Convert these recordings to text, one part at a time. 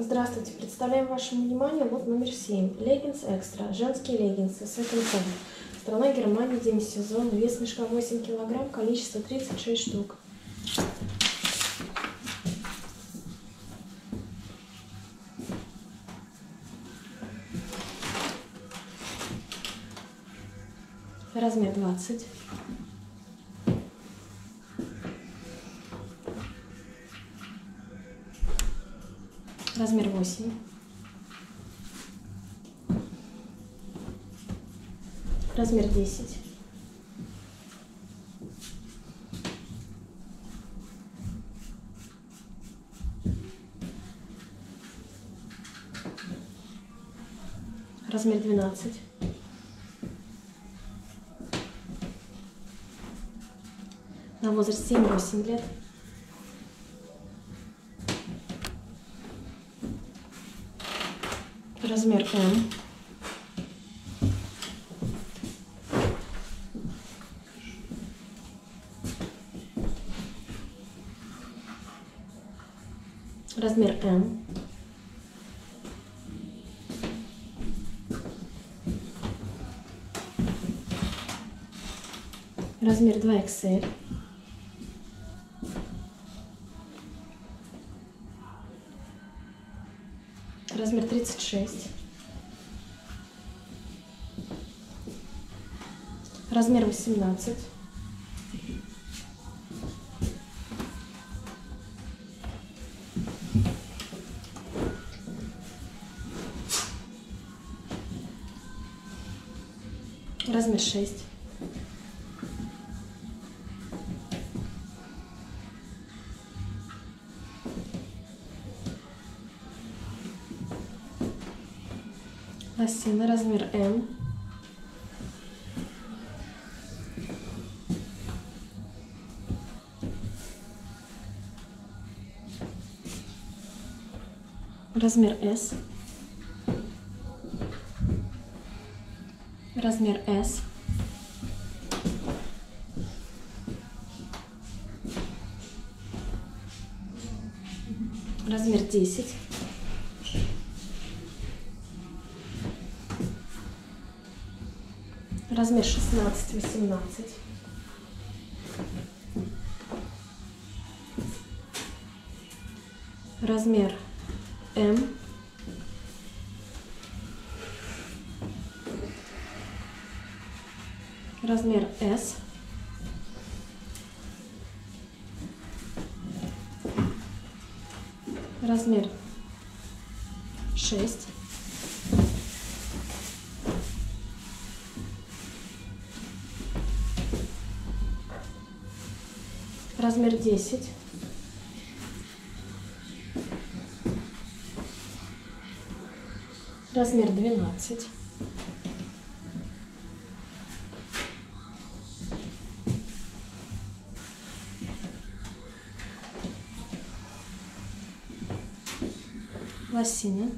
Здравствуйте, представляем вашему вниманию лот номер 7. Леггинс экстра, женские леггинсы, second hand. Страна Германия, демисезон, вес мешка 8 килограмм, количество 36 штук. Размер 20. Размер 8. Размер 10. Размер 12. На возраст 7-8 лет. Размер М. Размер М. Размер 2XL. Размер 36. Размер 18. Размер 6. Лосины размер М. Размер S. Размер S. Размер 10. Размер 16-18. Размер М. Размер S. Размер 6. Размер 10. Размер 12. Лосины.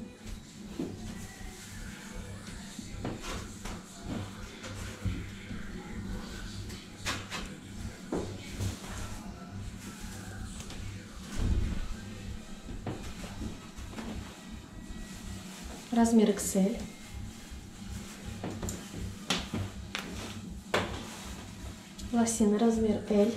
Размер XL. Лосины размер L.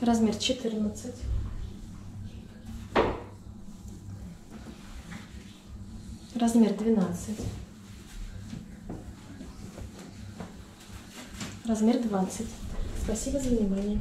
Размер 14. Размер 12. Размер 20. Спасибо за внимание.